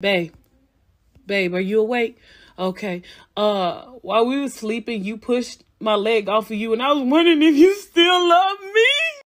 Babe, babe, are you awake? Okay. Uh, while we were sleeping, you pushed my leg off of you, and I was wondering if you still.